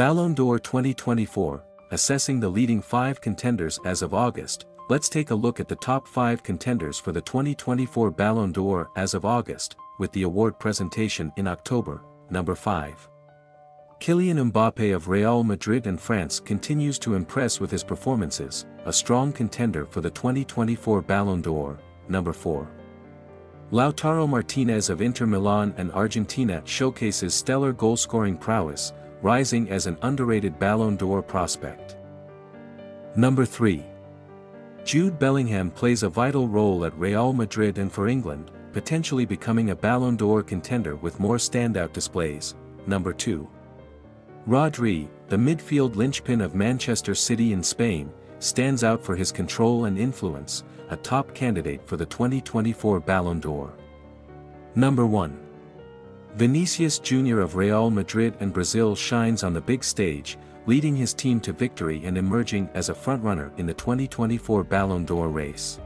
Ballon d'Or 2024, assessing the leading five contenders as of August, let's take a look at the top five contenders for the 2024 Ballon d'Or as of August, with the award presentation in October, number 5. Kylian Mbappe of Real Madrid and France continues to impress with his performances, a strong contender for the 2024 Ballon d'Or, number 4. Lautaro Martinez of Inter Milan and Argentina showcases stellar goal-scoring prowess, rising as an underrated Ballon d'Or prospect. Number 3. Jude Bellingham plays a vital role at Real Madrid and for England, potentially becoming a Ballon d'Or contender with more standout displays. Number 2. Rodri, the midfield linchpin of Manchester City in Spain, stands out for his control and influence, a top candidate for the 2024 Ballon d'Or. Number 1. Vinicius Jr. of Real Madrid and Brazil shines on the big stage, leading his team to victory and emerging as a frontrunner in the 2024 Ballon d'Or race.